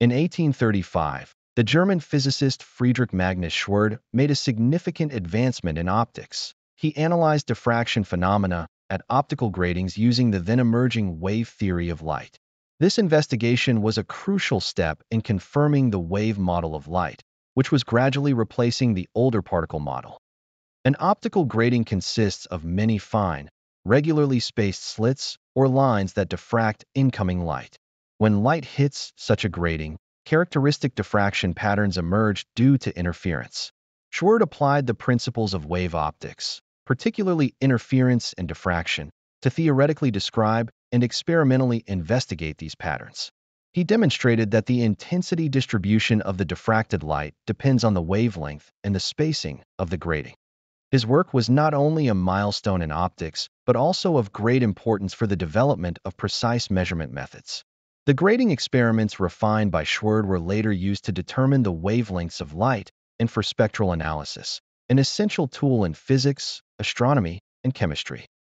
In 1835, the German physicist Friedrich Magnus Schwerd made a significant advancement in optics. He analyzed diffraction phenomena at optical gratings using the then emerging wave theory of light. This investigation was a crucial step in confirming the wave model of light, which was gradually replacing the older particle model. An optical grating consists of many fine, regularly spaced slits or lines that diffract incoming light. When light hits such a grating, characteristic diffraction patterns emerge due to interference. Schwerd applied the principles of wave optics, particularly interference and diffraction, to theoretically describe and experimentally investigate these patterns. He demonstrated that the intensity distribution of the diffracted light depends on the wavelength and the spacing of the grating. His work was not only a milestone in optics, but also of great importance for the development of precise measurement methods. The grating experiments refined by Schwerd were later used to determine the wavelengths of light and for spectral analysis, an essential tool in physics, astronomy, and chemistry.